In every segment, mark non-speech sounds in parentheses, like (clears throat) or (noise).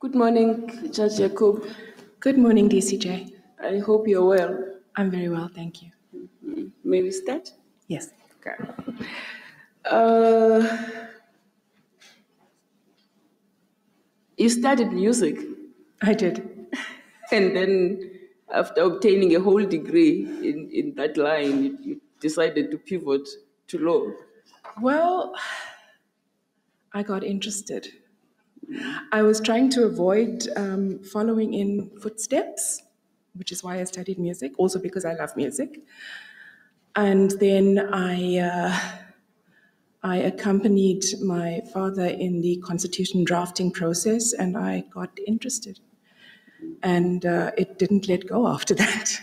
Good morning, Judge Yacoob. Good morning, DCJ. I hope you're well. I'm very well, thank you. May we start? Yes. Okay. Uh, you studied music, I did. (laughs) and then after obtaining a whole degree in, in that line, you, you decided to pivot to law. Well, I got interested. I was trying to avoid um, following in footsteps, which is why I studied music, also because I love music. And then I, uh, I accompanied my father in the constitution drafting process, and I got interested. And uh, it didn't let go after that.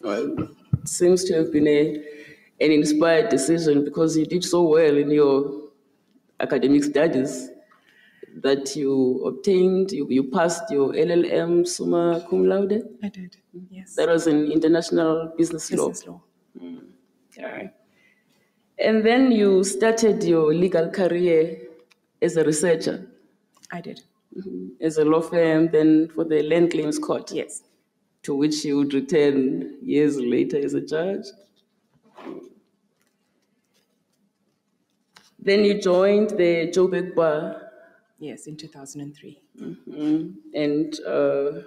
Well, it seems to have been a, an inspired decision because you did so well in your academic studies that you obtained, you, you passed your LLM summa cum laude. I did, yes. That was in international business, Business law. Mm. law. Alright. And then you started your legal career as a researcher, I did, mm-hmm. as a law firm, then for the Land Claims Court, yes. to which you would return years later as a judge. Then you joined the Joburg Bar Yes, in 2003. mm, and uh,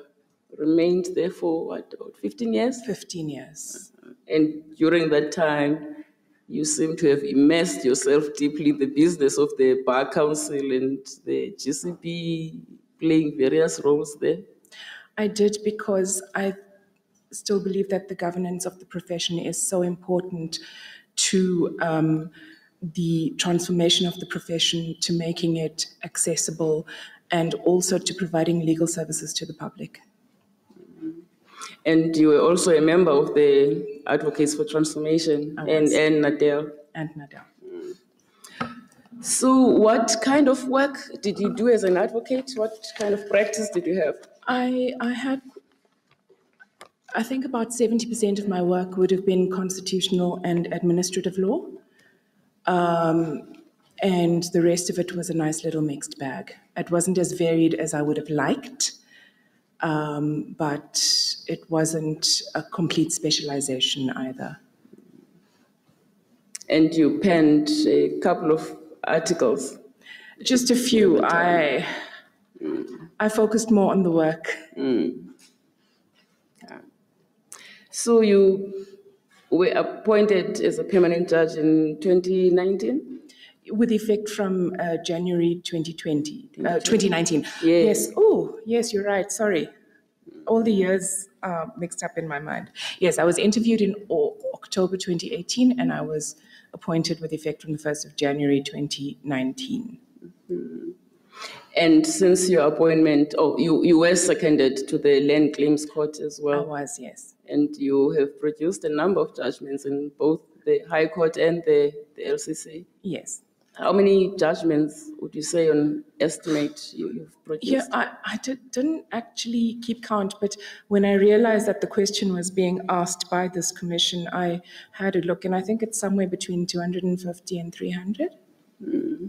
remained there for what, about 15 years? 15 years. And during that time, you seem to have immersed yourself deeply in the business of the Bar Council and the GCB, playing various roles there. I did because I still believe that the governance of the profession is so important to um, the transformation of the profession, to making it accessible, and also to providing legal services to the public. And you were also a member of the Advocates for Transformation and, and NADEL. And NADEL. So, what kind of work did you do as an advocate? What kind of practice did you have? I, I had, I think about 70% of my work would have been constitutional and administrative law. Um, and the rest of it was a nice little mixed bag. It wasn't as varied as I would have liked, um, but it wasn't a complete specialization either. And you penned a couple of articles. Just a few. I, I focused more on the work. So, you were appointed as a permanent judge in 2019? With effect from uh, January 2020, uh, 2019. Yes. Yes. Oh, yes, you're right. Sorry. All the years are mixed up in my mind. Yes, I was interviewed in October 2018 and I was appointed with effect from the 1st of January 2019. And since your appointment, oh, you, you were seconded to the Land Claims Court as well? I was, yes. And you have produced a number of judgments in both the High Court and the, the LCC. Yes. How many judgments would you say on estimate you, you've produced? Yeah, I, I did, didn't actually keep count, but when I realized that the question was being asked by this commission, I had a look, and I think it's somewhere between 250 and 300. Hmm.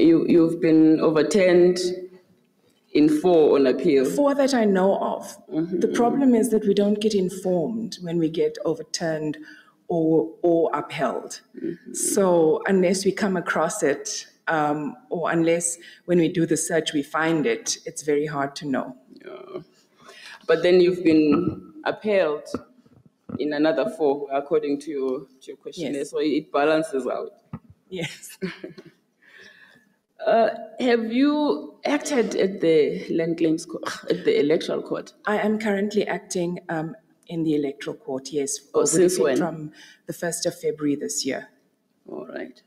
You, you've been overturned in four on appeal. Four that I know of. Mm-hmm, the mm-hmm. problem is that we don't get informed when we get overturned or, or upheld. Mm-hmm. So unless we come across it, um, or unless when we do the search we find it, it's very hard to know. But then you've been upheld in another four, according to your, to your questionnaire. Yes. So it balances out. Yes. (laughs) Uh, have you acted at the land claims court, (laughs) at the electoral court? I am currently acting um, in the electoral court, yes. Oh, since when? From the 1st of February this year. All right.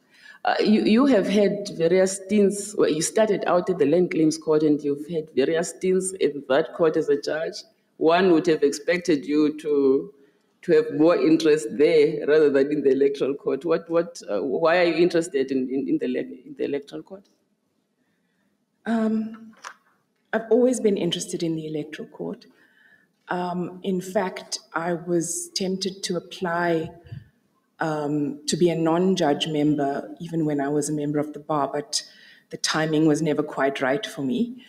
Uh, you, you have had various stints. Well, you started out at the land claims court and you've had various stints in that court as a judge. One would have expected you to to have more interest there rather than in the electoral court. What what? Uh, why are you interested in, in, in the in the electoral court? Um, I've always been interested in the electoral court. Um, in fact, I was tempted to apply um, to be a non judge member even when I was a member of the bar, but the timing was never quite right for me.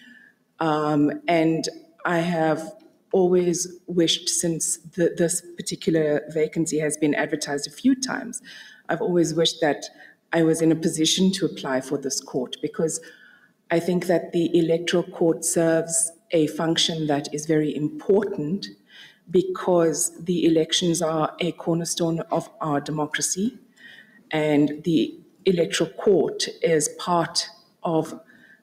Um, and I have always wished, since the, this particular vacancy has been advertised a few times, I've always wished that I was in a position to apply for this court because I think that the electoral court serves a function that is very important because the elections are a cornerstone of our democracy and the electoral court is part of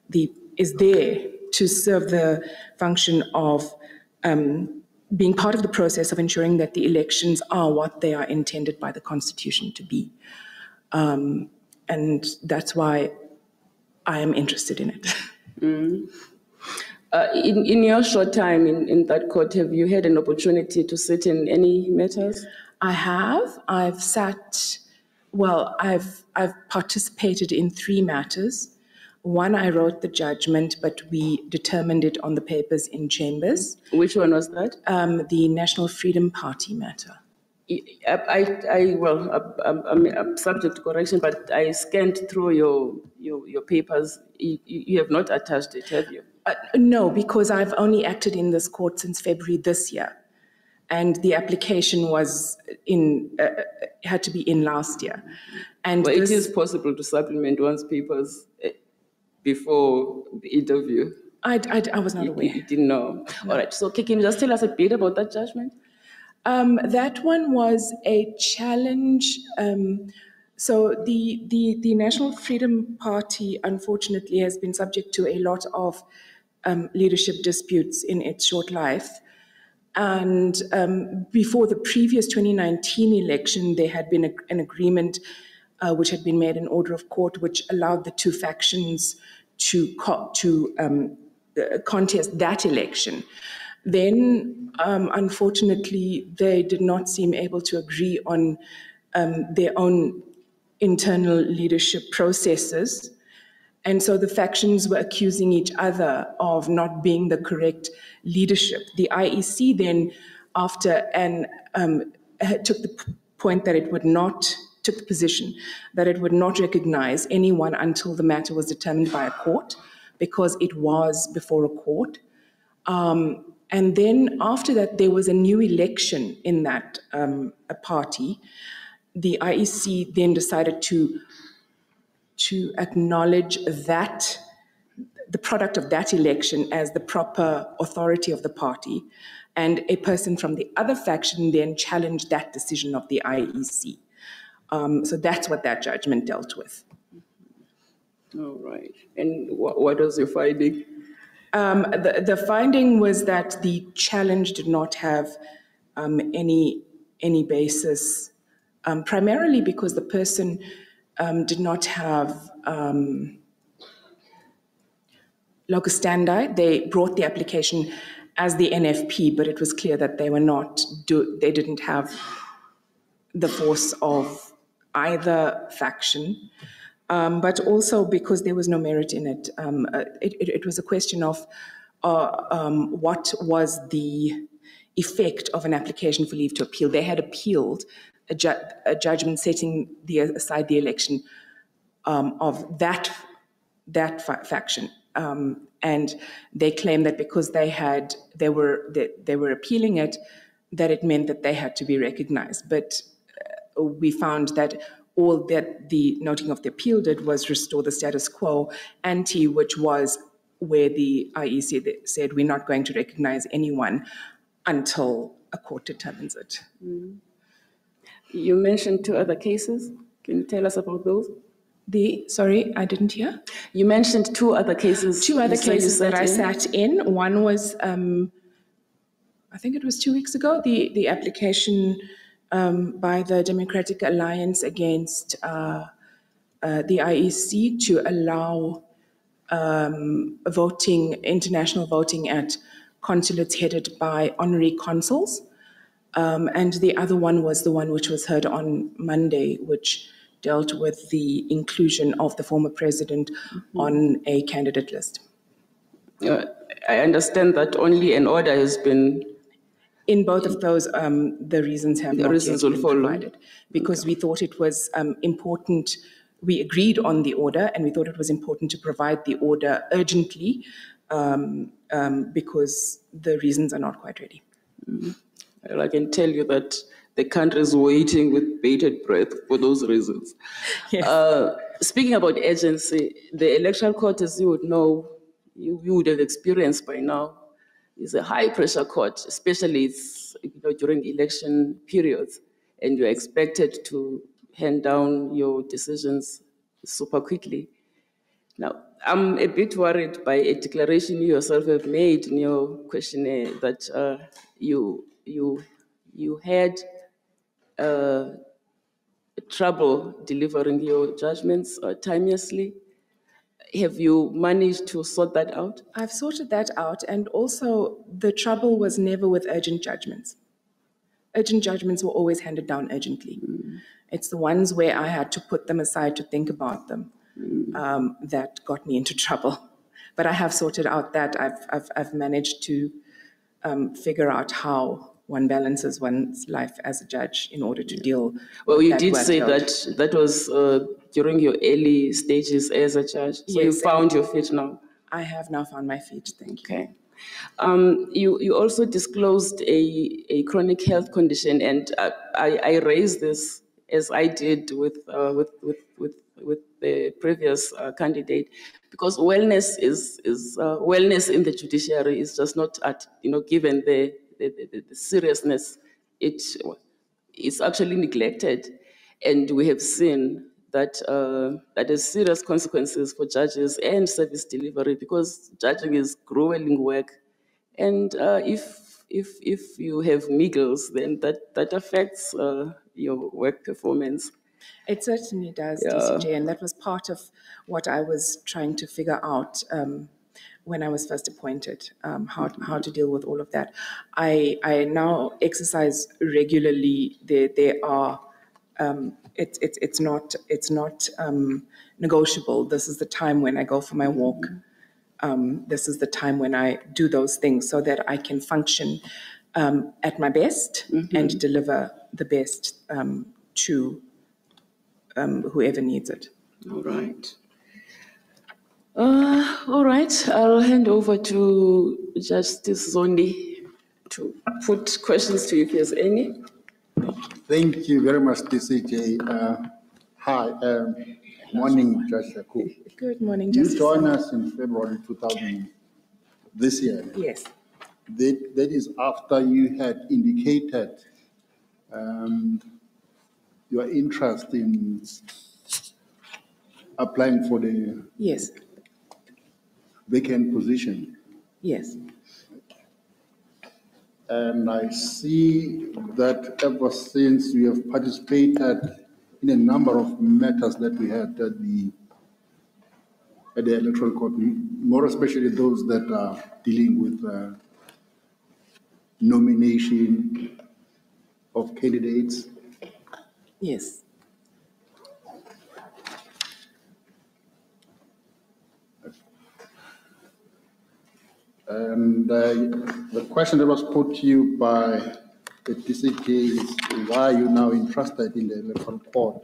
the is there to serve the function of um, being part of the process of ensuring that the elections are what they are intended by the constitution to be. Um, and that's why i am interested in it (laughs) Uh, in, in your short time in, in that court, have you had an opportunity to sit in any matters? I have. I've sat, well, I've, I've participated in three matters. One, I wrote the judgment, but we determined it on the papers in chambers. Which one was that? Um, the National Freedom Party matter. I, I, well, I'm, I'm, subject to correction, but I scanned through your, your, your papers. You, you you have not attached it, have you? Uh, no, because I've only acted in this court since February this year. And the application was in, uh, uh, had to be in last year. And it this- is possible to supplement one's papers eh, before the interview. I, I, I was not aware. you didn't know. All right. So, can you just tell us a bit about that judgment? Um, that one was a challenge. Um, so the, the the National Freedom Party, unfortunately, has been subject to a lot of um, leadership disputes in its short life. And um, before the previous 2019 election, there had been a, an agreement uh, which had been made in order of court, which allowed the two factions to co- to um, uh, contest that election. Then, um, unfortunately, they did not seem able to agree on um, their own internal leadership processes. And so the factions were accusing each other of not being the correct leadership. The IEC then, after an um, took the point that it would not took the position that it would not recognize anyone until the matter was determined by a court, because it was before a court. Um, and then after that, there was a new election in that um, party. The IEC then decided to to acknowledge that the product of that election as the proper authority of the party, and a person from the other faction then challenged that decision of the IEC. Um, so that's what that judgment dealt with. All right. And what was your finding? Um, the, the finding was that the challenge did not have um, any any basis, um, primarily because the person um, did not have um. They brought the application as the NFP, but it was clear that they were not do, they didn't have the force of either faction. Um, but also because there was no merit in it. Um, uh, it, it, it was a question of uh, um, what was the effect of an application for leave to appeal. They had appealed a, ju- a judgment setting the, aside the election um, of that that fa- faction, um, and they claimed that because they had they were they, they were appealing it, that it meant that they had to be recognized. But uh, we found that all that the noting of the appeal did was restore the status quo ante, which was where the IEC said we're not going to recognize anyone until a court determines it. You mentioned two other cases. Can you tell us about those? The sorry, I didn't hear. You mentioned two other cases. Two other you say you cases that I sat in. One was, um, I think it was two weeks ago, the, the application um, by the Democratic Alliance against uh, uh, the IEC to allow um, voting, international voting at consulates headed by honorary consuls. Um, and the other one was the one which was heard on Monday, which dealt with the inclusion of the former president on a candidate list. Uh, I understand that only an order has been. In both of those, um, the reasons have The not reasons yet will been follow. provided because we thought it was um, important we agreed on the order and we thought it was important to provide the order urgently um, um, because the reasons are not quite ready. Well, I can tell you that the country is waiting with bated breath for those reasons. (laughs) Yes. Uh, speaking about agency, the electoral court, as you would know, you, you would have experienced by now, is a high pressure court, especially you know, during election periods, and you're expected to hand down your decisions super quickly. Now, I'm a bit worried by a declaration you yourself have made in your questionnaire that uh, you you you had uh, trouble delivering your judgments uh, timeously. Have you managed to sort that out? I've sorted that out, and also the trouble was never with urgent judgments. Urgent judgments were always handed down urgently. It's the ones where I had to put them aside to think about them um, that got me into (laughs) trouble. But I have sorted out that. I've, I've, I've managed to um, figure out how one balances one's life as a judge in order to deal Well, you did say that that was uh, during your early stages as a judge. So you found your feet now. I have now found my feet, thank you. Okay. Um, you, you also disclosed a, a chronic health condition, and I, I, I raised this as I did with, uh, with, with, with, with the previous uh, candidate, because wellness is, is uh, wellness in the judiciary is just not at, you know, given the, the, the, the seriousness, it is actually neglected. And we have seen that uh, that has serious consequences for judges and service delivery because judging is grueling work, and uh, if if if you have niggles, then that that affects uh, your work performance. It certainly does, Yeah. DCJ, and that was part of what I was trying to figure out um, when I was first appointed, um, how, how to deal with all of that. I, I now exercise regularly. There, there are, um, it, it, it's not, it's not um, negotiable. This is the time when I go for my walk. Um, this is the time when I do those things so that I can function um, at my best and deliver the best um, to um, whoever needs it. All right. Uh, all right, I'll hand over to Justice Zondi to put questions to you if there's any. Thank you very much, DCJ. Uh, Hi, um, morning, Judge Yacoob. Good morning, Justice. You joined us in February 2000, this year. Yes, That, that is after you had indicated um, your interest in applying for the yes, vacant position. yes, And I see that ever since you have participated in a number of matters that we had at the, at the electoral court, more especially those that are dealing with uh, nomination of candidates. yes. And uh, the question that was put to you by the DCJ is why are you now interested in the electoral court?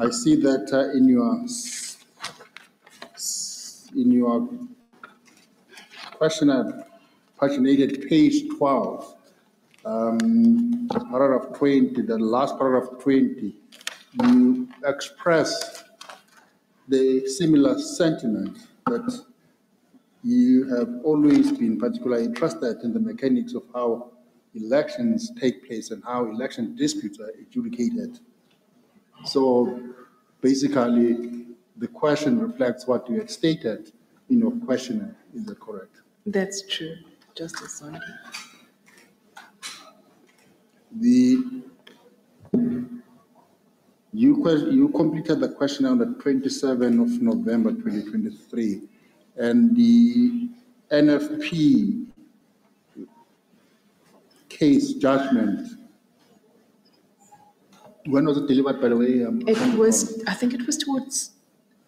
I see that uh, in your, in your questionnaire, paginated page 12, um, paragraph 20, the last paragraph 20, you express the similar sentiment that you have always been particularly interested in the mechanics of how elections take place and how election disputes are adjudicated. So basically, the question reflects what you had stated in your questionnaire. Is that correct? That's true, Justice Zondi. The, you, you completed the questionnaire on the 27th of November 2023, and the NFP case judgment, when was it delivered, by the way? Um, It was, I think it was towards,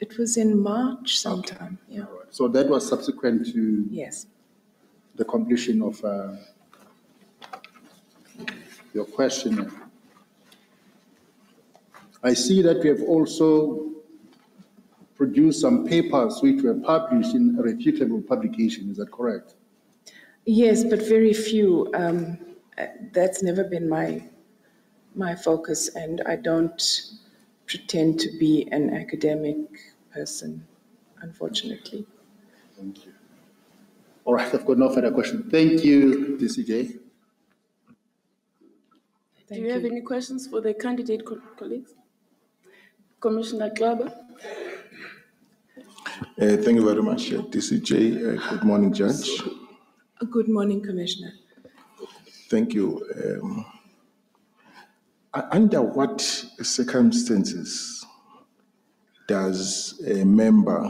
it was in March sometime, yeah. So that was subsequent to Yes, the completion of uh, your questionnaire. I see that we have also produced some papers which were published in a reputable publication, is that correct? Yes, but very few. Um, that's never been my my focus, and I don't pretend to be an academic person, unfortunately. Thank you. All right, I've got no further questions. Thank you, DCJ. Do you have any questions for the candidate co- colleagues? Commissioner Klaber? Uh, Thank you very much, uh, DCJ. Uh, Good morning, Judge. Good morning, Commissioner. Thank you. Um, Under what circumstances does a member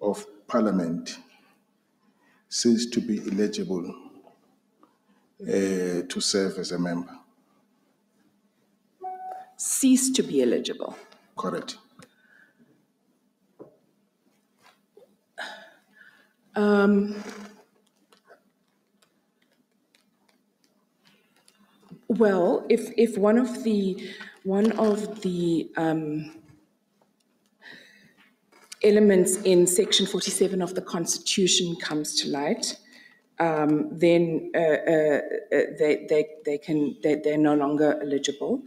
of parliament cease to be eligible uh, to serve as a member? Cease to be eligible. Correct. Well, if, if one of the, one of the um, elements in section 47 of the Constitution comes to light, um, then uh, uh, uh, they, they, they can, they, they're no longer eligible.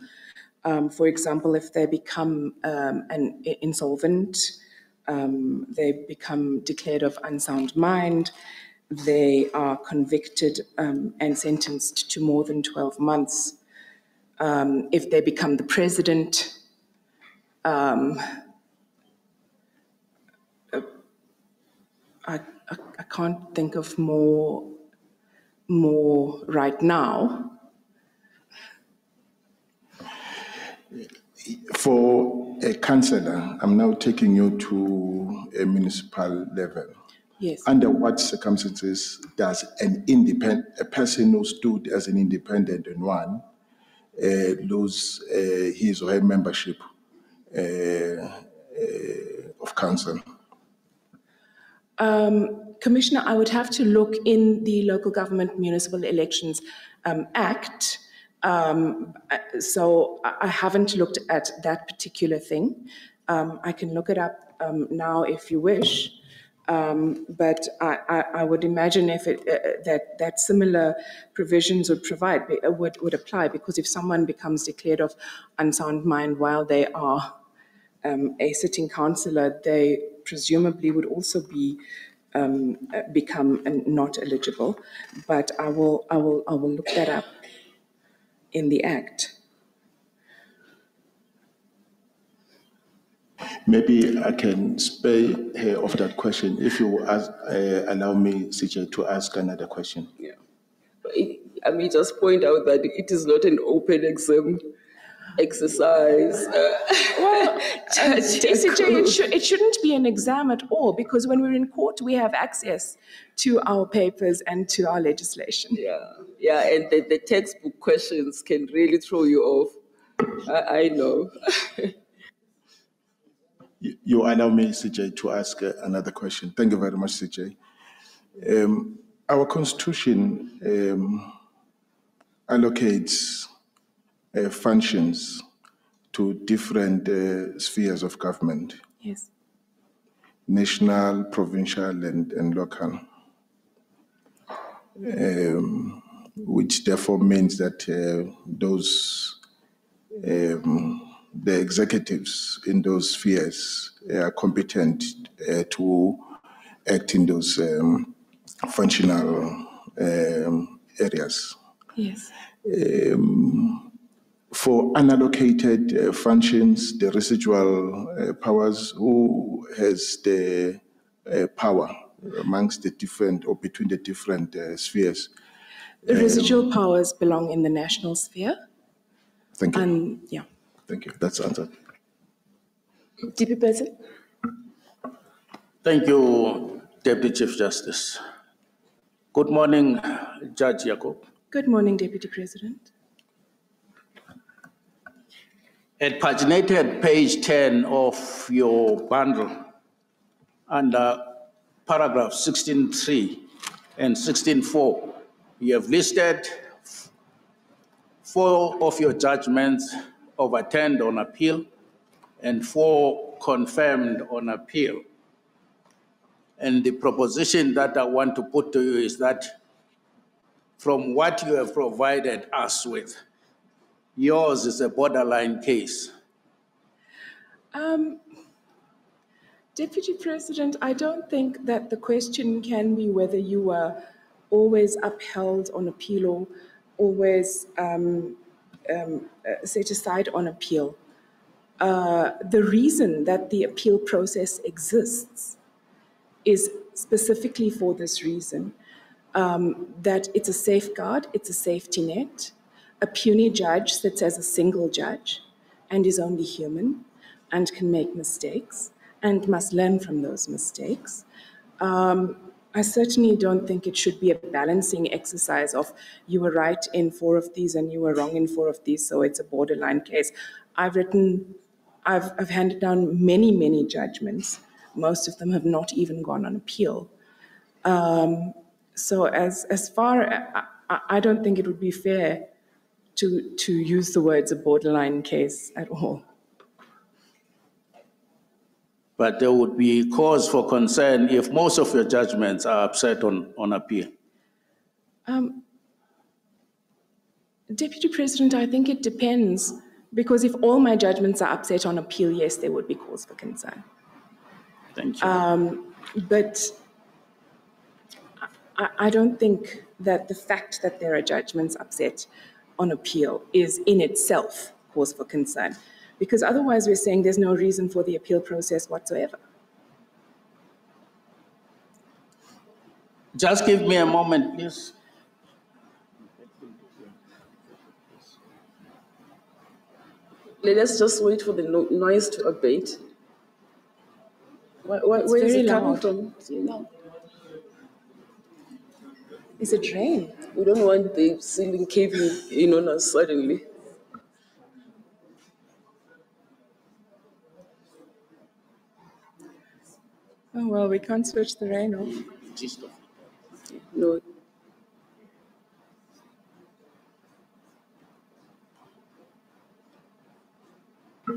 Um, for example, if they become um, an insolvent, um, they become declared of unsound mind, they are convicted um, and sentenced to more than 12 months. Um, if they become the president, um, uh, I, I, I can't think of more, more right now. For a councillor, I'm now taking you to a municipal level. Yes. Under what circumstances does an independent, a person who stood as an independent in one, uh, lose uh, his or her membership uh, uh, of council? Commissioner, I would have to look in the Local Government Municipal Elections um, Act. Um, uh, so I haven't looked at that particular thing. Um, I can look it up um, now if you wish. Um, but I, I, I would imagine if it, uh, that, that similar provisions would provide, uh, would, would apply, because if someone becomes declared of unsound mind while they are um, a sitting councillor, they presumably would also be um, uh, become uh, not eligible. But I will, I will, I will look that up in the act. Maybe I can spare her of that question if you ask, uh, allow me, CJ, to ask another question. Yeah. I may just point out that it is not an open exam exercise. well, (laughs) Judge TCJ, it, should, it shouldn't be an exam at all because when we're in court, we have access to our papers and to our legislation. Yeah, yeah, and the, the textbook questions can really throw you off. I, I know. You- You allow me, CJ, to ask uh, another question. Thank you very much, CJ. Um, Our constitution um, allocates uh, functions to different uh, spheres of government, Yes. national, provincial, and, and local. Um, Which therefore means that uh, those um, the executives in those spheres are competent uh, to act in those um, functional um, areas. Yes. For unallocated uh, functions, the residual uh, powers, who has the uh, power amongst the different or between the different uh, spheres? The residual powers belong in the national sphere. Thank you. And yeah. Thank you. That's answered. DP person? Thank you, Deputy Chief Justice. Good morning, Judge Yacoob. Good morning, Deputy President. At paginated page 10 of your bundle, under paragraph 16.3 and 16.4, you have listed four of your judgments overturned on appeal and four confirmed on appeal. And the proposition that I want to put to you is that from what you have provided us with, yours is a borderline case. Um, Deputy President, I don't think that the question can be whether you were always upheld on appeal or always um, um, uh, set aside on appeal. Uh, the reason that the appeal process exists is specifically for this reason um, that it's a safeguard, it's a safety net. A puny judge sits as a single judge and is only human and can make mistakes and must learn from those mistakes. Um, I certainly don't think it should be a balancing exercise of you were right in four of these and you were wrong in four of these, so it's a borderline case. I've written, I've, I've handed down many, many judgments. Most of them have not even gone on appeal. Um, so as, as far, I, I- I don't think it would be fair to, to use the words a borderline case at all. But there would be cause for concern if most of your judgments are upset on, on appeal. Um, Deputy President, I think it depends, because if all my judgments are upset on appeal, yes, there would be cause for concern. Thank you. Um, but I, I don't think that the fact that there are judgments upset on appeal is in itself cause for concern, because otherwise we're saying there's no reason for the appeal process whatsoever. Just give me a moment, please. Let us just wait for the no- noise to abate. Why, why, It's where is it coming loud. from? See, a drain. We don't want the ceiling caving in on us suddenly. Oh, well, we can't switch the rain off. No.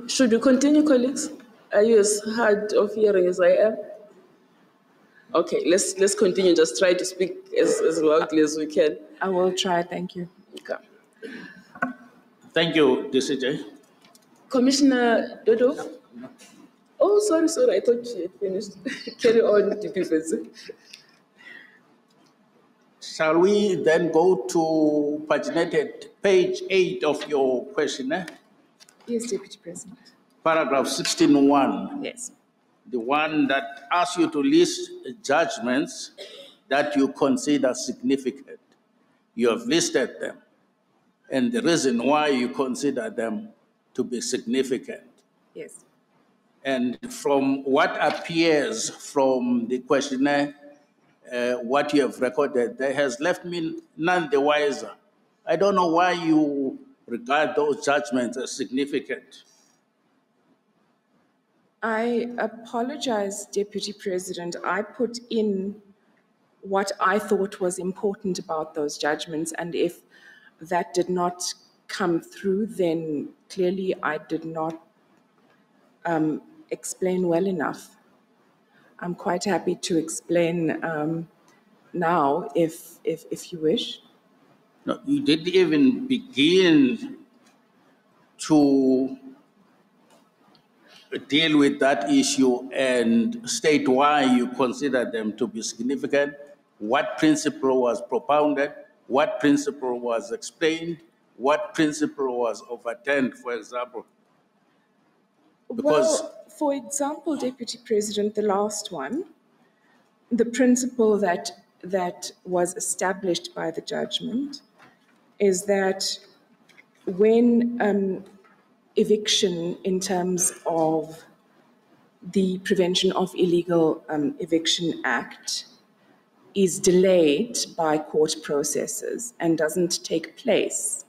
Should we continue, colleagues? Are you as hard of hearing as I am? Okay, let's, let's continue. Just try to speak as, as loudly as we can. I will try, thank you. Okay. Thank you, DCJ. Commissioner Dodo? Oh, sorry, sorry, I thought she had finished. (laughs) Carry on, (laughs) DPPC. Shall we then go to paginated page eight of your questionnaire, eh? Yes, Deputy President. paragraph sixteen one, Yes. The one that asks you to list judgments that you consider significant. You have listed them, and the reason why you consider them to be significant. Yes. And from what appears from the questionnaire, uh, what you have recorded, that has left me none the wiser. I don't know why you regard those judgments as significant. I apologize, Deputy President. I put in what I thought was important about those judgments, and if that did not come through, then clearly I did not um, explain well enough. I'm quite happy to explain um, now if, if, if you wish. No, you didn't even begin to deal with that issue and state why you consider them to be significant, what principle was propounded, what principle was explained, what principle was overturned, for example. Because- Well, for example, Deputy President, the last one, the principle that, that was established by the judgment is that when um, eviction in terms of the Prevention of Illegal um, Eviction Act is delayed by court processes and doesn't take place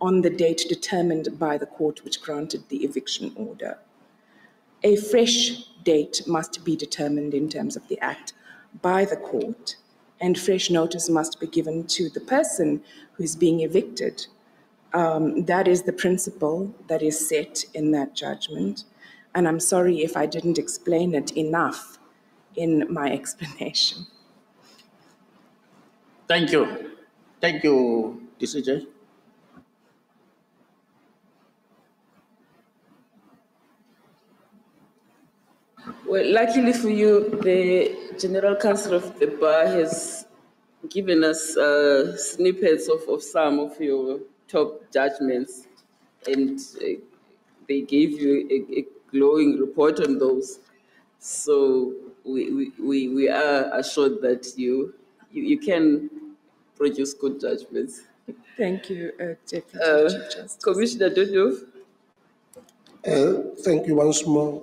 on the date determined by the court which granted the eviction order. A fresh date must be determined in terms of the act by the court, and fresh notice must be given to the person who is being evicted. Um, that is the principle that is set in that judgment. And I'm sorry if I didn't explain it enough in my (laughs) explanation. Thank you. Thank you, DCJ. Well, luckily for you, the General Council of the Bar has given us uh, snippets of, of some of your top judgments, and uh, they gave you a, a glowing report on those. So we, we, we, we are assured that you, you, you can produce good judgments. Thank you, uh, Deputy Uh, Chief Justice. Commissioner Dodov? Uh, Thank you once more,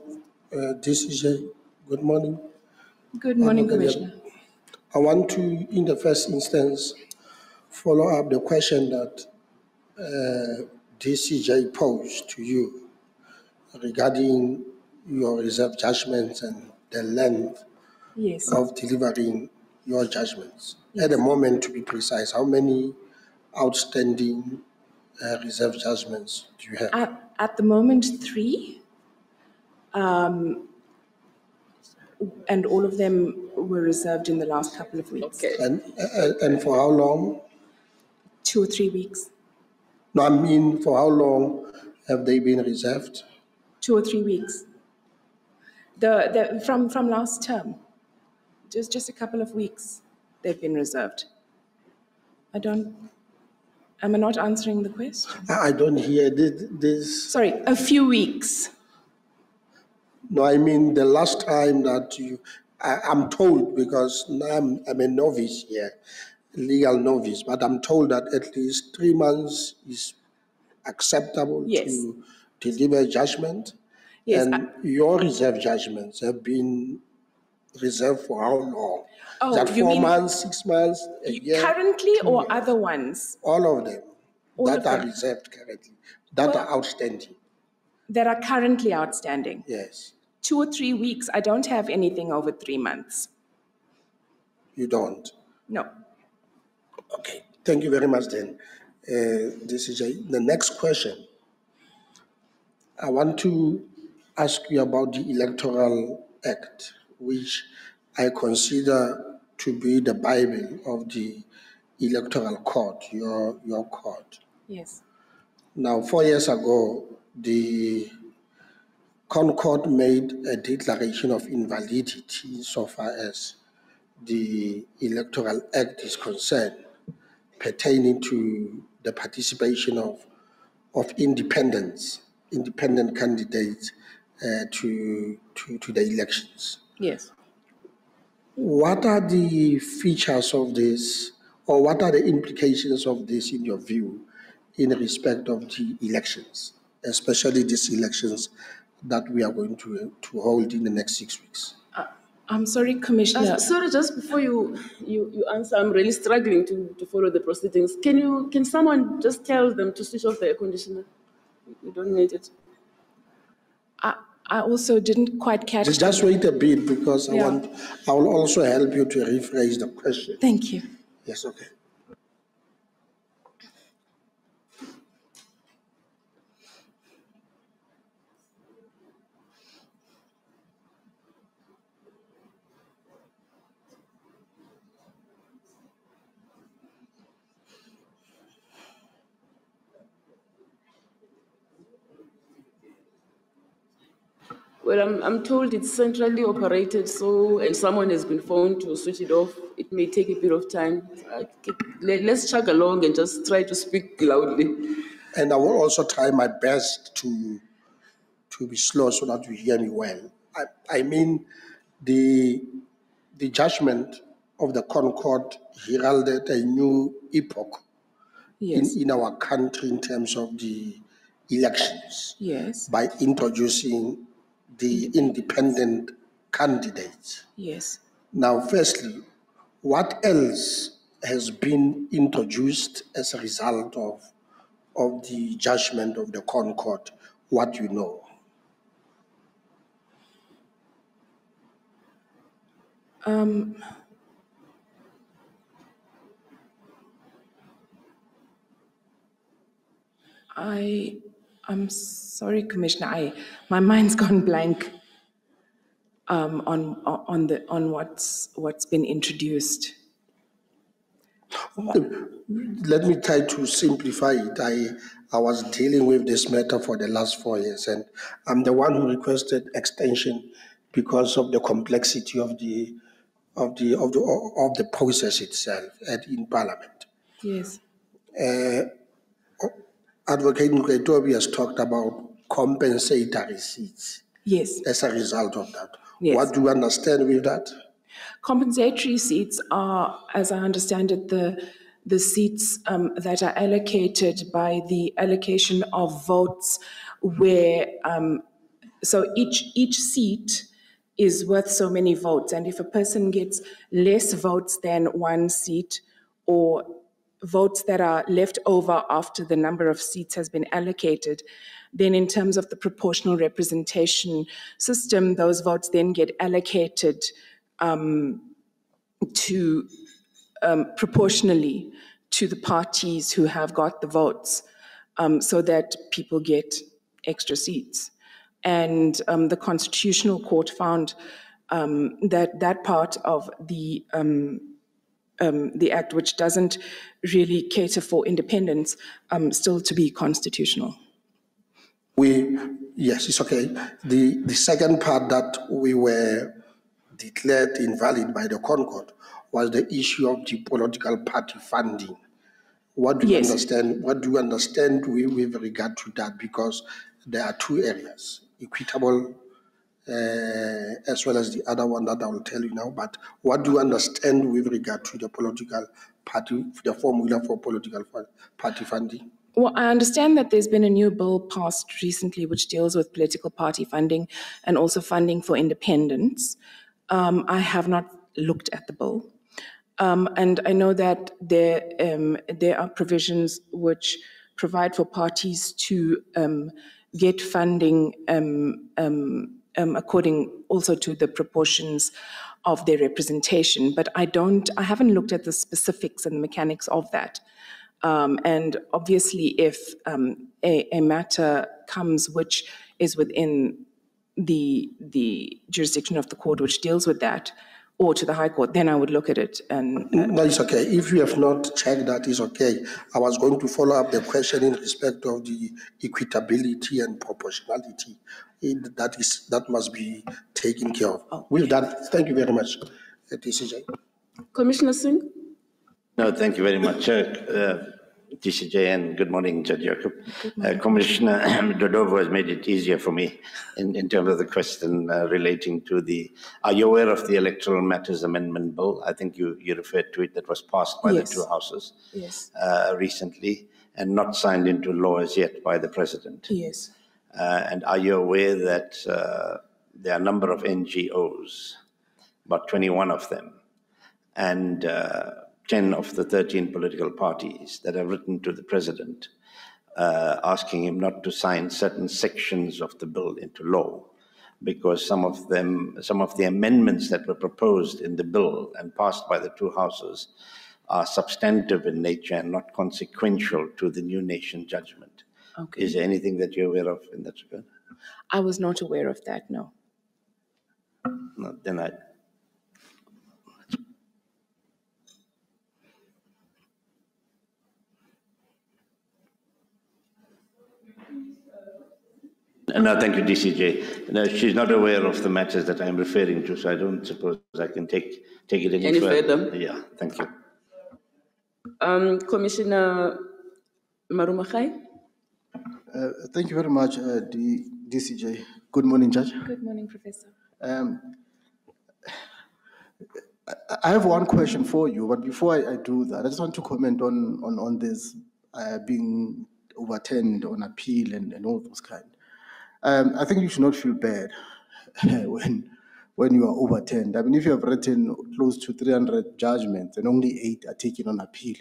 uh, DCJ. Good morning. Good morning, Commissioner. I want to, in the first instance, follow up the question that uh, DCJ posed to you regarding your reserve judgments and the length Yes. of delivering your judgments. At the moment, to be precise, how many outstanding uh, reserve judgments do you have? At, at the moment, three. Um, and all of them were reserved in the last couple of weeks. Okay. And, uh, and for how long? Two or three weeks. No, I mean, for how long have they been reserved? Two or three weeks. The, the, from, from last term, just, just a couple of weeks, they've been reserved. I don't, am I not answering the question? I don't hear this, this. Sorry, a few weeks. No, I mean, the last time that you, I, I'm told, because now I'm, I'm a novice here, legal novice, but I'm told that at least three months is acceptable Yes. to deliver judgment. Yes, And I- your reserve judgments have been reserved for how long? Oh, Is that you four mean- months, six months, a year? Currently or other ones All of them All that of are them. reserved currently, that are outstanding, that are currently outstanding? yes. Two or three weeks, I don't have anything over three months. You don't? No. Okay, thank you very much then, uh, DCJ. The next question, I want to ask you about the Electoral Act, which I consider to be the Bible of the Electoral Court, your, your court. Yes. Now, four years ago, the ConCourt made a declaration of invalidity so far as the Electoral Act is concerned, pertaining to the participation of, of independents, independent candidates uh, to, to, to the elections. Yes. What are the features of this, or what are the implications of this in your view in respect of the elections, especially these elections that we are going to, to hold in the next six weeks? I'm sorry, Commissioner. Uh, sorry, just before you, you, you answer, I'm really struggling to, to follow the proceedings. Can you, can someone just tell them to switch off the air conditioner? You don't need it. I, I also didn't quite catch. Just- Just wait a bit because I want, I will also help you to rephrase the question. Thank you. Yes, okay. Well, I'm, I'm told it's centrally operated, so, and someone has been phoned to switch it off. It may take a bit of time. Let, let's chug along and just try to speak loudly. And I will also try my best to, to be slow so that you hear me well. I, I mean, the, the judgment of the ConCourt heralded a new epoch in, in our country in terms of the elections Yes. by introducing the independent candidates. Yes. Now, firstly, what else has been introduced as a result of, of the judgment of the ConCourt? What you know? Um, I, I'm sorry, Commissioner, I, my mind's (laughs) gone blank um, on, on the, on what's, what's been introduced. Let me try to simplify it. I, I was dealing with this matter for the last four years, and I'm the one who requested extension because of the complexity of the, of the, of the, of the process itself at, in Parliament. Yes. Advocate Nkwetobi has talked about compensatory seats Yes. as a result of that. Yes. What do you understand with that? Compensatory seats are, as I understand it, the, the seats um, that are allocated by the allocation of votes where, um, so each, each seat is worth so many votes. And if a person gets less votes than one seat or votes that are left over after the number of seats has been allocated, then in terms of the proportional representation system, those votes then get allocated to um, proportionally to the parties who have got the votes um, so that people get extra seats. And um, the Constitutional Court found um, that that part of the um, the act, which doesn't really cater for independents, um, still to be constitutional. We, yes, it's okay. The, the second part that we were declared invalid by the ConCourt was the issue of the political party funding. What do you Yes. understand? What do you understand with, with regard to that? Because there are two areas, equitable, uh, as well as the other one that I will tell you now. But what do you understand with regard to the political party, the formula for political party funding? Well, I understand that there's been a new bill passed recently which deals with political party funding and also funding for independents. Um, I have not looked at the bill. Um, and I know that there, um, there are provisions which provide for parties to um, get funding um, um, um, according also to the proportions of their representation. But I don't, I haven't looked at the specifics and the mechanics of that. Um, and obviously, if um, a, a matter comes which is within the the jurisdiction of the court which deals with that, or to the High Court, then I would look at it and No, it's okay. If you have not checked that, it's okay. I was going to follow up the question in respect of the equitability and proportionality. It- That is, that must be taken care of. With that, thank you very much, uh, DCJ. Commissioner Singh? No, thank you very much, uh, uh, DCJ, and good morning, Judge Yacoob. Uh, Commissioner (clears throat) Dodovo has made it easier for me in, in terms of the question uh, relating to the, are you aware of the Electoral Matters Amendment Bill? I think you, you referred to it, that was passed by Yes. the two houses yes, uh, recently and not signed into law as yet by the president. yes, Uh, and are you aware that uh, there are a number of NGOs, about 21 of them, and uh, 10 of the 13 political parties that have written to the president uh, asking him not to sign certain sections of the bill into law because some of them, some of the amendments that were proposed in the bill and passed by the two houses are substantive in nature and not consequential to the new nation judgment. okay. Is there anything that you're aware of in that regard? I was not aware of that, no. No, then I, no, thank you, DCJ. No, she's not aware of the matters that I'm referring to, so I don't suppose I can take, take it any Any further. further? Yeah, thank you. Um, Commissioner Marumoagae? Uh, Thank you very much, uh, D- DCJ. Good morning, Judge. Good morning, Professor. Um, I- I have one question for you, but before I, I do that, I just want to comment on, on, on this uh, being overturned on appeal and, and all those kind. Um, I think you should not feel bad (laughs) when, when you are overturned. I mean, if you have written close to 300 judgments and only eight are taken on appeal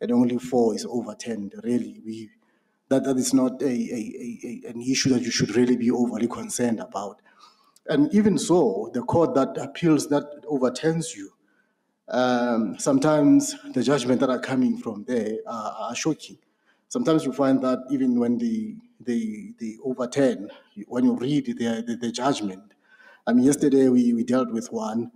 and only four is overturned, really, we, that, that is not a, a, a, an issue that you should really be overly concerned about. And even so, the court that appeals that overturns you, um, sometimes the judgments that are coming from there are, are shocking. sometimes you find that even when they, they, they overturn, when you read their, the, the judgment, I mean, yesterday we, we dealt with one.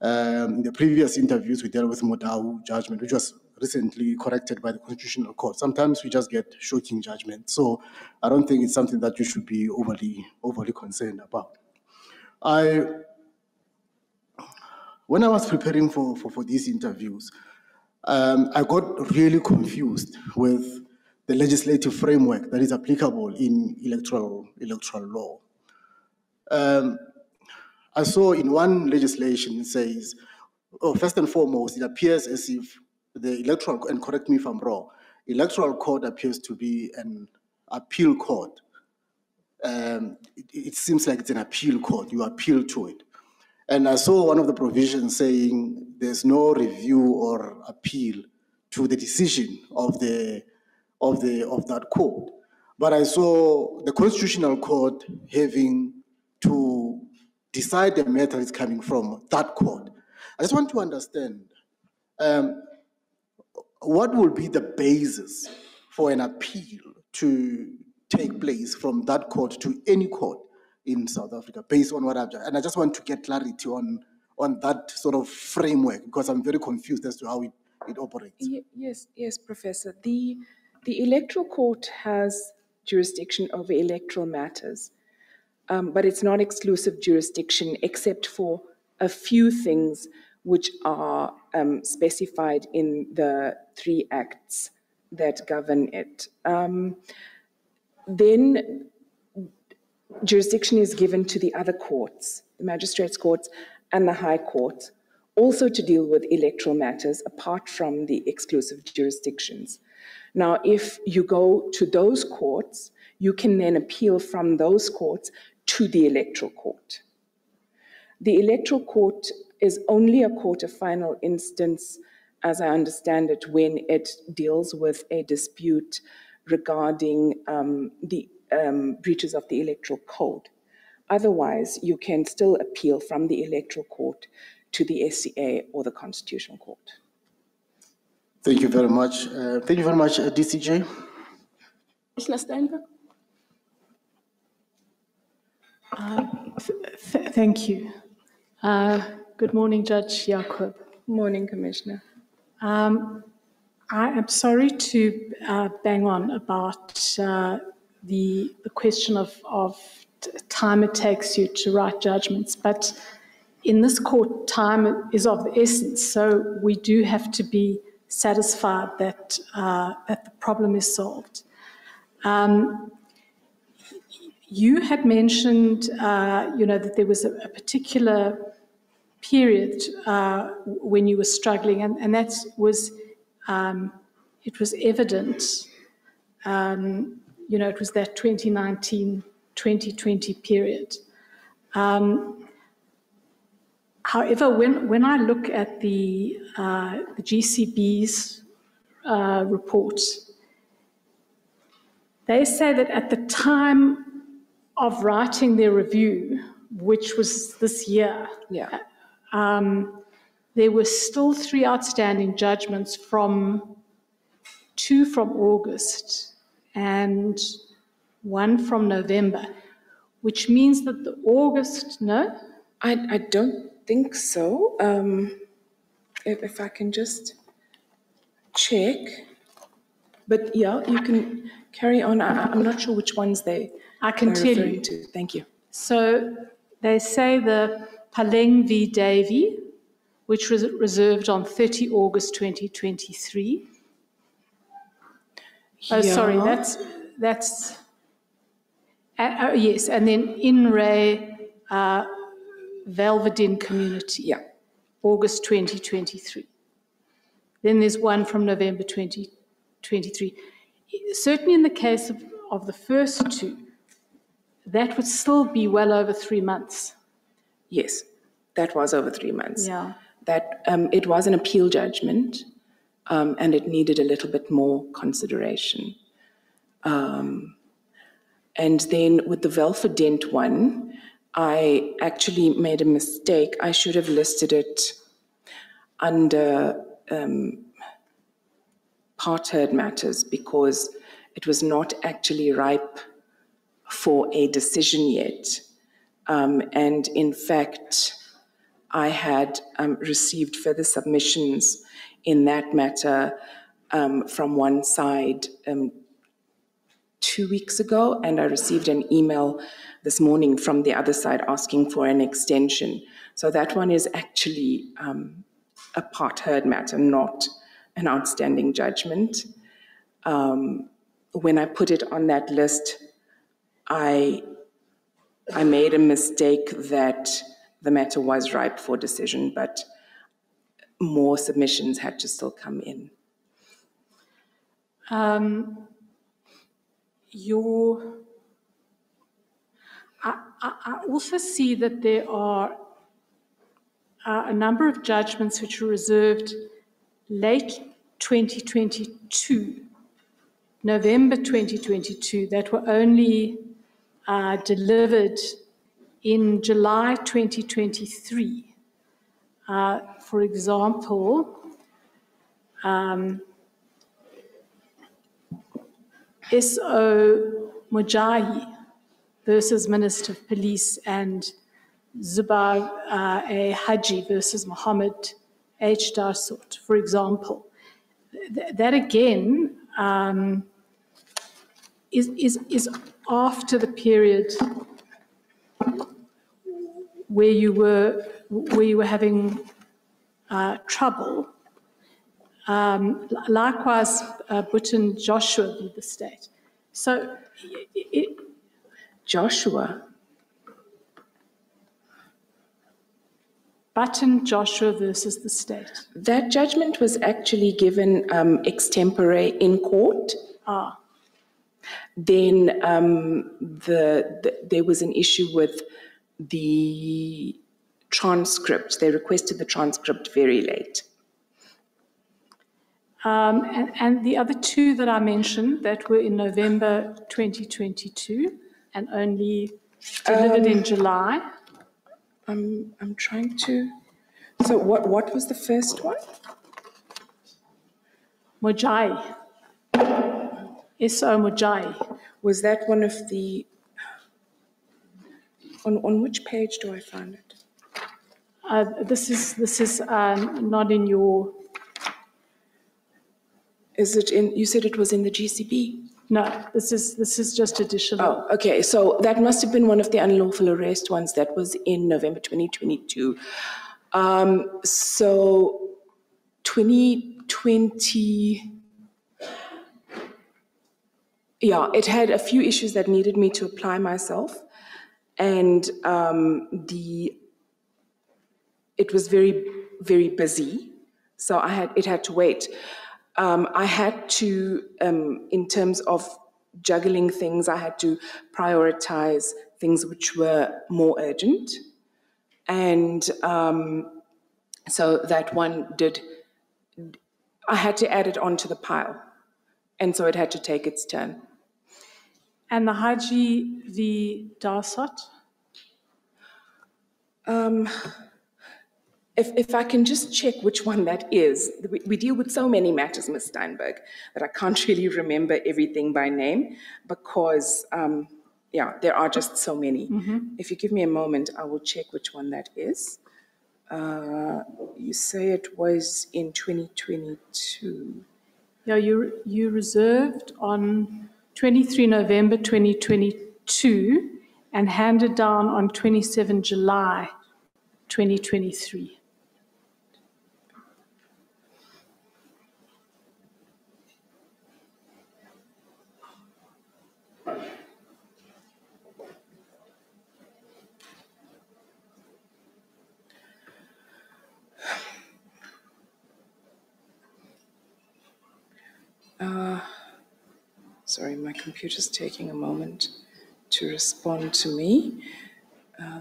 Um, in the previous interviews, we dealt with Modau judgment, which was recently corrected by the Constitutional Court. Sometimes we just get shocking judgment. So I don't think it's something that you should be overly, overly concerned about. I, when I was preparing for, for, for these interviews, um, I got really confused with the legislative framework that is applicable in electoral, electoral law. Um, I saw in one legislation it says, oh, first and foremost, it appears as if the electoral, and correct me if I'm wrong, electoral court appears to be an appeal court. Um, it, it seems like it's an appeal court, you appeal to it. And I saw one of the provisions saying there's no review or appeal to the decision of the of the of that court. But I saw the constitutional court having to decide the matter is coming from that court. I just want to understand um, what will be the basis for an appeal to take place from that court to any court in South Africa based on what I've done. And I just want to get clarity on, on that sort of framework because I'm very confused as to how it, it operates. Ye- Yes, yes, Professor. The, the electoral court has jurisdiction over electoral matters, um, but it's not exclusive jurisdiction except for a few things which are um, specified in the three acts that govern it. Um, then jurisdiction is given to the other courts, the magistrates' courts and the High Court, also to deal with electoral matters apart from the exclusive jurisdictions. Now, if you go to those courts, you can then appeal from those courts to the electoral court. The electoral court is only a court of final instance, as I understand it, when it deals with a dispute regarding um, the um, breaches of the electoral code. Otherwise, you can still appeal from the electoral court to the SCA or the constitutional court. Thank you very much. Uh, thank you very much, uh, DCJ. Commissioner Steinberg? Th- Thank you. Uh, Good morning, Judge Yacoob. Morning, Commissioner. Um, I am sorry to uh, bang on about uh, the, the question of, of time it takes you to write judgments, but in this court, time is of the essence. So we do have to be satisfied that, uh, that the problem is solved. Um, you had mentioned, uh, you know, that there was a, a particular period uh, when you were struggling, and, and that was, um, it was evident, um, you know, it was that 2019 2020 period. Um, however, when, when I look at the, uh, the GCB's uh, report, they say that at the time of writing their review, which was this year, Yeah. um, there were still three outstanding judgments from two from August and one from November, which means that the August, no? I, I don't think so. Um, if, if I can just check. But yeah, you can carry on. I, I'm not sure which ones they I can are tell you. to. Thank you. So they say the Paleng v. Davy, which was reserved on 30 August 2023. Oh, sorry, that's, that's, uh, oh, yes, and then In re uh, Valverdin Community, Yeah. August 2023. Then there's one from November 2023. Certainly in the case of, of the first two, that would still be well over three months. Yes, that was over three months. Yeah. That um, it was an appeal judgment, um, and it needed a little bit more consideration. Um, and then with the Velfadent one, I actually made a mistake. I should have listed it under um, partheard matters because it was not actually ripe for a decision yet. Um, and in fact, I had um, received further submissions in that matter um, from one side um, two weeks ago, and I received an email this morning from the other side asking for an extension. So that one is actually um, a part heard matter, not an outstanding judgment. Um, when I put it on that list, I I made a mistake that the matter was ripe for decision, but more submissions had to still come in. Um, your, I, also see that there are uh, a number of judgments which were reserved late 2022, November 2022, that were only uh, delivered in July 2023. Uh, for example, um, S.O. Mujahi versus Minister of Police and Zubair uh, A. Haji versus Mohammed H. Darsut, for example. Th- that again um, is, is, is after the period where you were, where you were having uh, trouble. Um, likewise, uh, Button Joshua the state. So it, Joshua, Button Joshua versus the state. that judgment was actually given um, extempore in court. Ah, Then um, the, the there was an issue with the transcript. They requested the transcript very late. Um, and, and the other two that I mentioned that were in November 2022 and only delivered in July. I'm I'm trying to. So what what was the first one? Mojai. S.O. Mojai. Was that one of the? On on which page do I find it? Uh, this is, this is um, not in your, Is it in? You said it was in the GCB. No, this is, this is just additional. Oh, okay. So that must have been one of the unlawful arrest ones that was in November 2022. Um, so 2020. Yeah, it had a few issues that needed me to apply myself, and um, the it was very very busy, so I had it had to wait. Um, I had to, um, in terms of juggling things, I had to prioritize things which were more urgent, and um, so that one did. I had to add it onto the pile, and so it had to take its turn. And the Haji v. Darsot? If, if I can just check which one that is, we, we deal with so many matters, Ms. Steinberg, that I can't (laughs) really remember everything by name because, um, yeah, there are just so many. If you give me a moment, I will check which one that is. Uh, you say it was in 2022. Yeah, you, you reserved on 23 November 2022 and handed down on 27 July 2023. Sorry, my computer's taking a moment to respond to me. Uh,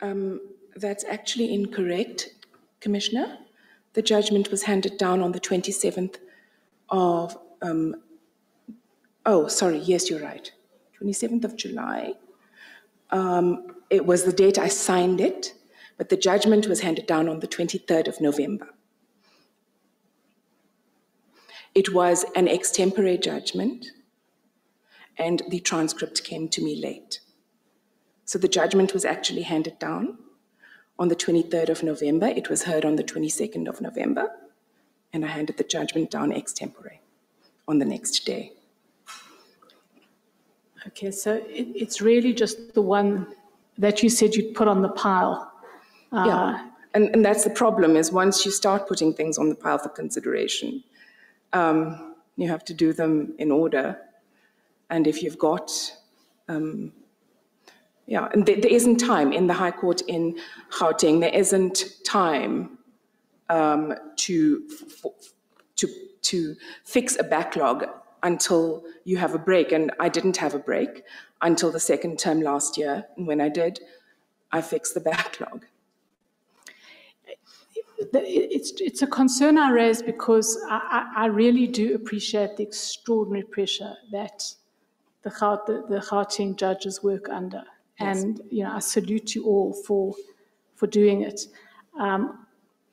Um, that's actually incorrect, Commissioner. The judgment was handed down on the 27th of, um, oh, sorry, yes, you're right. 27th of July. Um, it was the date I signed it, but the judgment was handed down on the 23rd of November. It was an extempore judgment, and the transcript came to me late. So the judgment was actually handed down on the 23rd of November. It was heard on the 22nd of November, and I handed the judgment down extempore on the next day. Okay, so it, it's really just the one that you said you'd put on the pile. Uh, Yeah, and, and that's the problem is once you start putting things on the pile for consideration, um, you have to do them in order. And if you've got, um, yeah, and there, isn't time in the High Court in Gauteng, there isn't time um, to, to, to fix a backlog until you have a break. And I didn't have a break until the second term last year. And when I did, I fixed the (laughs) backlog. It's, it's a concern I raise because I, I, I really do appreciate the extraordinary pressure that the, the, the Gauteng judges work under. And, you know, I salute you all for, for doing it. Um,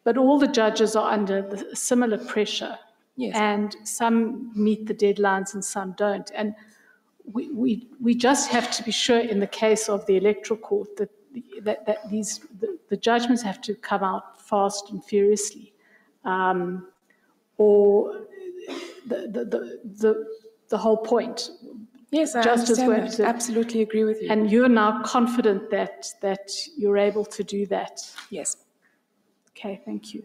but all the judges are under the similar pressure. Yes. And some meet the deadlines and some don't. And we, we, we just have to be sure in the case of the electoral court that, that, that these, the, the judgments have to come out fast and furiously. Um, or the, the, the, the, the whole point. Yes, I Justice understand works. that. Absolutely agree with you. And you're now confident that, that you're able to do that. yes. Okay, thank you.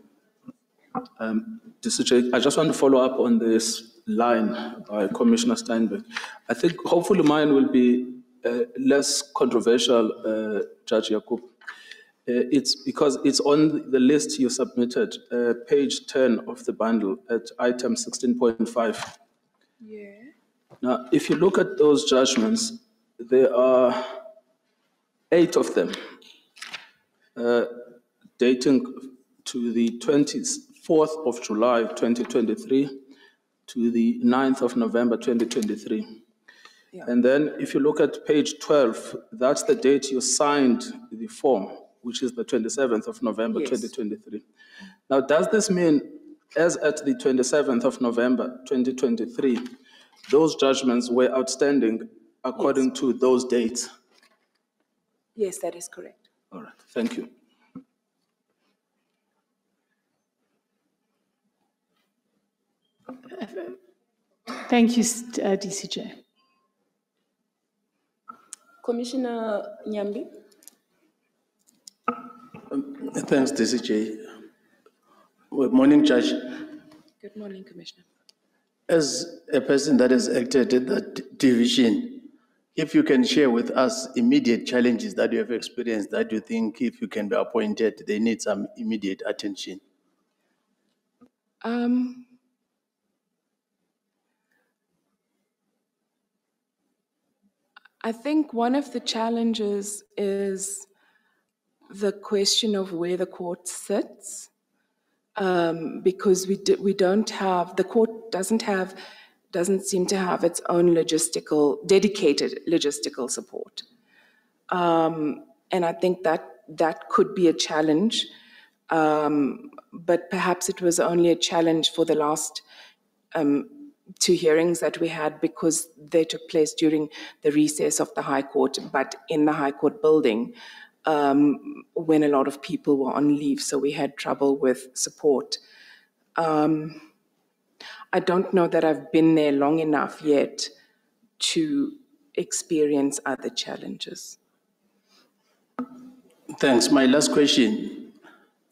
DCJ, I just want to follow up on this line by Commissioner Steinberg. I think hopefully mine will be less controversial, uh, Judge Yacoob. Uh, it's because it's on the list you submitted, uh, page 10 of the bundle at item 16.5. Yeah. Now, if you look at those judgments, there are eight of them uh, dating to the 24th of July 2023 to the 9th of November 2023. And then if you look at page 12, that's the date you signed the form, which is the 27th of November Yes. 2023. Now, does this mean, as at the 27th of November 2023, those judgments were outstanding according to those dates? Yes, that is correct. All right, thank you. Thank you, uh, DCJ. Commissioner Nyambi? Thanks, DCJ. Good morning, Judge. Good morning, Commissioner. As a person that has acted in that division, if you can share with us immediate challenges that you have experienced that you think if you can be appointed, they need some immediate attention. Um, I think one of the challenges is the question of where the court sits. Um, because we, do, we don't have, the court doesn't have, doesn't seem to have its own logistical, dedicated logistical support. Um, and I think that that could be a challenge. Um, but perhaps it was only a challenge for the last um, two hearings that we had because they took place during the recess of the High Court, but in the High Court building um, when a lot of people were on leave, so we had trouble with support. Um, I don't know that I've been there long enough yet to experience other challenges. Thanks. My last question.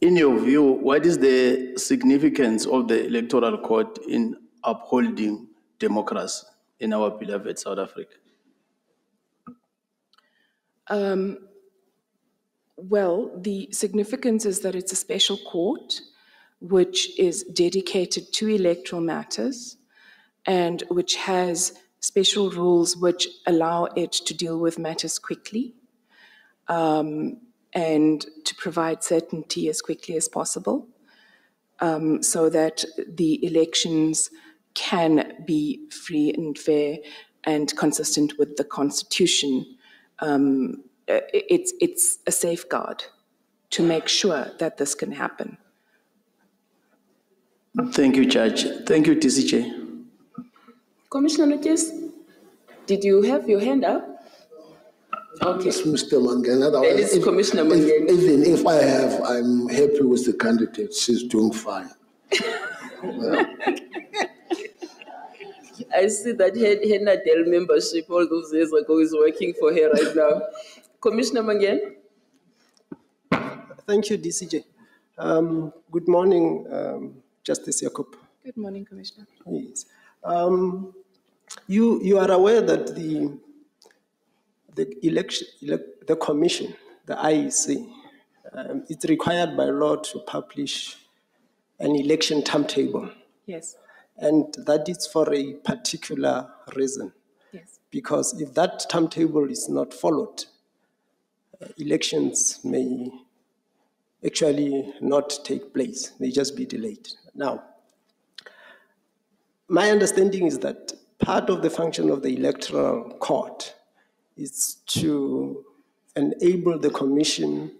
In your view, what is the significance of the Electoral Court in upholding democracy in our beloved South Africa? Um, well, the significance is that it's a special court which is dedicated to electoral matters and which has special rules which allow it to deal with matters quickly um, and to provide certainty as quickly as possible um, so that the elections can be free and fair and consistent with the Constitution. Um, uh, it's, it's a safeguard to make sure that this can happen. Thank you, Judge. Thank you, DCJ. Commissioner Notyesi, did you have your hand up? Okay, Yes, Mr. Mangan. Then it's Commissioner Mangeni. Even if I have, I'm happy with the candidate. She's doing fine. (laughs) I see that Hen- Henna Dell membership all those years ago is working for her right now. Commissioner Mangen? Thank you, DCJ. Um, Good morning, um, Justice Yacoob. Good morning, Commissioner. Yes. Um, You, you are aware that the, the election, elec- the commission, the IEC, um, it's required by law to publish an election timetable. Yes, And that is for a particular reason. yes. Because if that timetable is not followed, uh, elections may actually not take place, They just be delayed. Now, my understanding is that part of the function of the electoral court is to enable the commission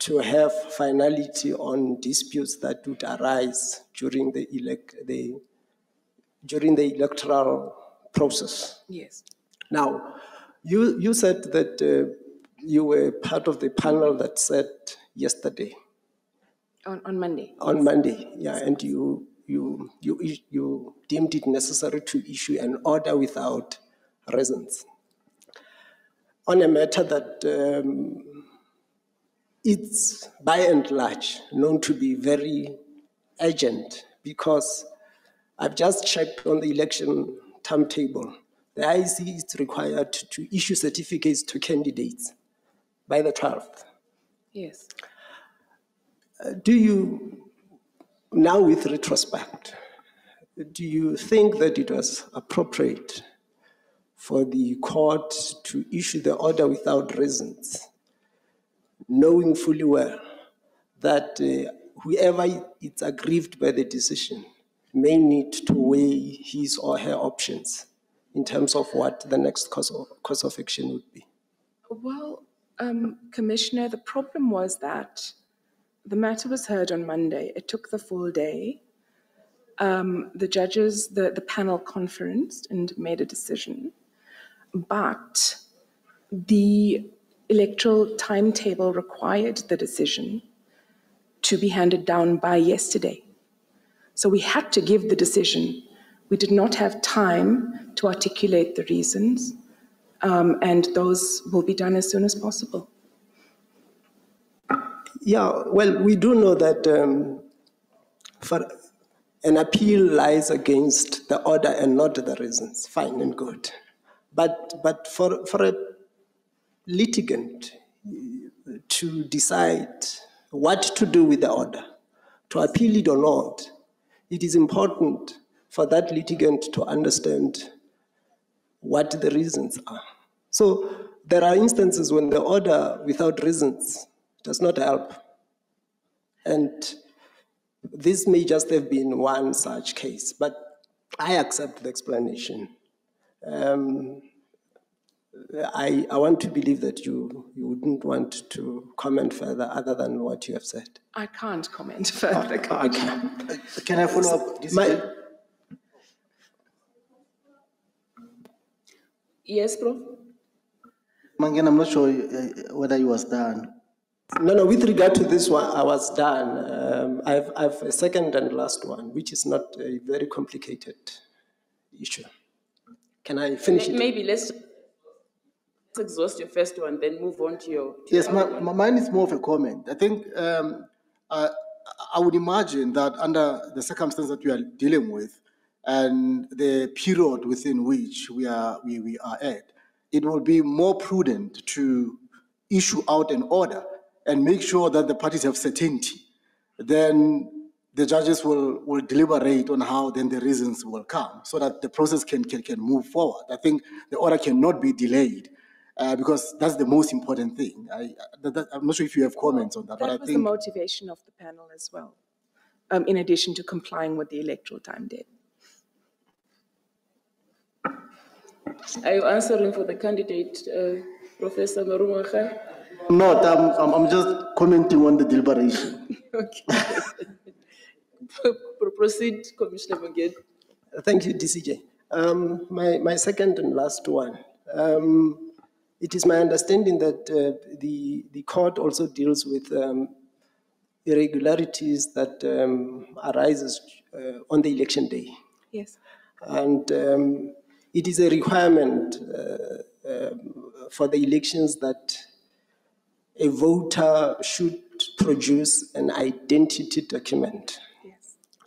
to have finality on disputes that would arise during the elect, the, during the electoral process. Yes. Now, you, you said that uh, you were part of the panel that said yesterday, On, on Monday. on Monday, yeah, and you, you, you, you deemed it necessary to issue an order without reasons on a matter that um, it's by and large known to be very urgent because I've just checked on the election timetable. The IEC is required to issue certificates to candidates by the 12th. Yes. Uh, Do you, now with retrospect, do you think that it was appropriate for the court to issue the order without reasons, knowing fully well that uh, whoever is aggrieved by the decision may need to weigh his or her options in terms of what the next course of, course of action would be? Well, um, Commissioner, the problem was that the matter was heard on Monday. It took the full day. Um, the judges, the, the panel conferenced and made a decision. But the electoral timetable required the decision to be handed down by yesterday. So we had to give the decision. We did not have time to articulate the reasons, um, and those will be done as soon as possible. Yeah, well, we do know that um, for an appeal lies against the order and not the reasons. Fine and good. But, but for, for a litigant to decide what to do with the order, to appeal it or not, it is important for that litigant to understand what the reasons are. So there are instances when the order without reasons does not help. And this may just have been one such case, but I accept the explanation. Um, I, I want to believe that you, you wouldn't want to comment further other than what you have said. I can't comment further. Okay. (laughs) Can I follow up? My, Yes, Prof? Mangan, I'm not sure uh, whether you was done. No, no, with regard to this one, I was done. Um, I have, I have a second and last one, which is not a very complicated issue. Can I finish May- it? Maybe let's let's exhaust your first one, then move on to your. to Yes, your my, mine is more of a comment. I think um, uh, I would imagine that under the circumstances that we are dealing with and the period within which we are, we, we are at, it will be more prudent to issue out an order and make sure that the parties have certainty. Then the judges will, will deliberate on how then the reasons will come so that the process can, can, can move forward. I think the order cannot be delayed uh, because that's the most important thing. I, that, that- I'm not sure if you have comments on that, but I That was the motivation of the panel as well, um, in addition to complying with the electoral time date. Are you answering for the candidate, uh, Professor Marumoagae? Not, I'm, I'm, I'm just commenting on the deliberation. (laughs) Okay. (laughs) Pro- Proceed, Commissioner Magid. Thank you, DCJ. Um, my, my second and last one. Um, it is my understanding that uh, the, the court also deals with um, irregularities that um, arises uh, on the election day. Yes. And um, it is a requirement uh, um, for the elections that a voter should produce an identity document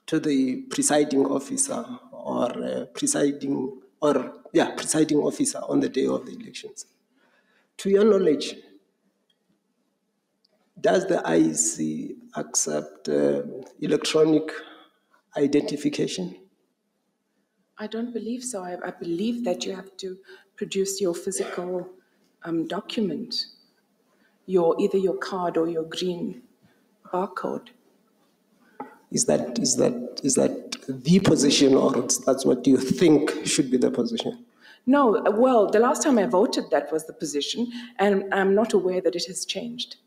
to the presiding officer or uh, presiding or yeah presiding officer on the day of the elections. To your knowledge, does the IEC accept um electronic identification? I don't believe so. I, I believe that you have to produce your physical um, document, your either your card or your green barcode. Is that is that is that the position, or that's what you think should be the position? No, well, the last time I voted, that was the position, and I'm not aware that it has changed.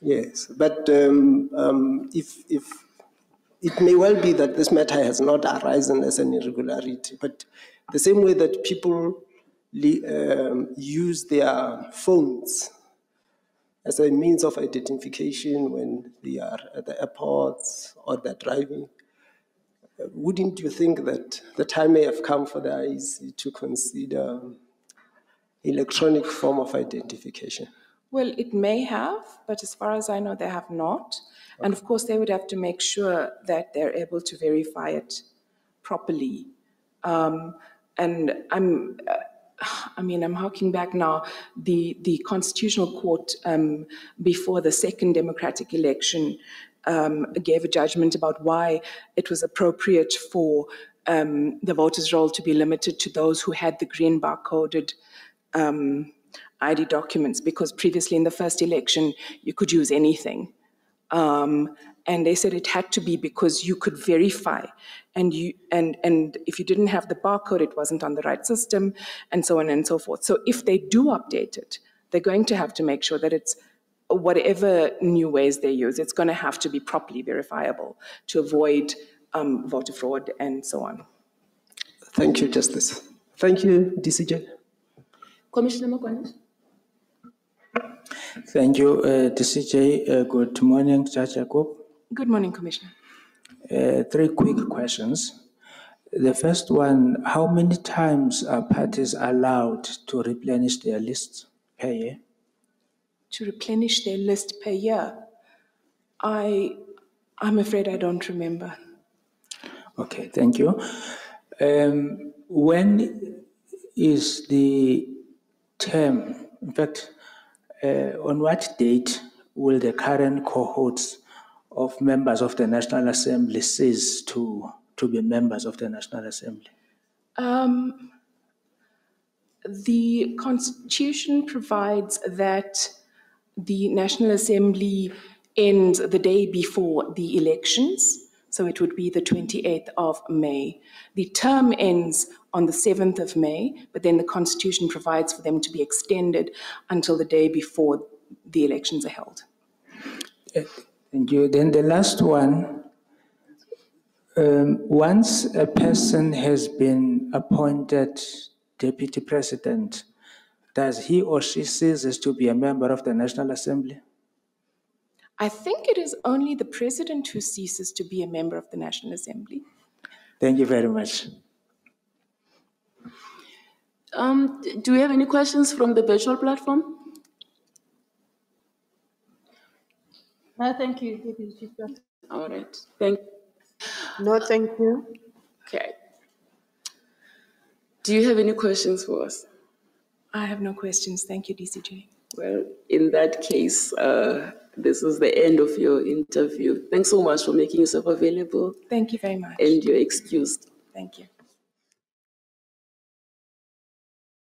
Yes, but um, um, if if it may well be that this matter has not arisen as an irregularity, but the same way that people le- um, use their phones as a means of identification when they are at the airports or they're driving, wouldn't you think that the time may have come for the IEC to consider electronic form of identification? Well, it may have, but as far as I know, they have not. And of course, they would have to make sure that they're able to verify it properly. Um, and I'm, uh, I mean, I'm harking back now. The the Constitutional Court um, before the second democratic election um, gave a judgment about why it was appropriate for um, the voters' roll to be limited to those who had the green barcoded um, ID documents, because previously in the first election you could use anything. Um, and they said it had to be because you could verify and you and and if you didn't have the barcode it wasn't on the right system and so on and so forth so if they do update it they're going to have to make sure that it's whatever new ways they use it's going to have to be properly verifiable to avoid um, voter fraud and so on Thank you, Justice. Thank you, DCJ. Commissioner Makwanis. Thank you, uh, DCJ. Uh, good morning, Judge Yacoob. good morning commissioner Uh, three quick questions. The first one, how many times are parties allowed to replenish their lists per year? To replenish their list per year i i'm afraid i don't remember Okay, thank you. Um, when is the term, in fact, uh, on what date will the current cohorts of members of the National Assembly cease to, to be members of the National Assembly? Um, the Constitution provides that the National Assembly ends the day before the elections, so it would be the 28th of May. The term ends on the 7th of May, but then the Constitution provides for them to be extended until the day before the elections are held. Thank you. Then the last one, um, once a person has been appointed deputy president, does he or she ceases to be a member of the National Assembly? I think it is only the president who ceases to be a member of the National Assembly. Thank you very much. Um, do we have any questions from the virtual platform? No, thank you, Deputy All right, thank. No, thank you. Okay. Do you have any questions for us? I have no questions. Thank you, DCJ. Well, in that case, uh, this is the end of your interview. Thanks so much for making yourself available Thank you very much. and you're excused. Thank you.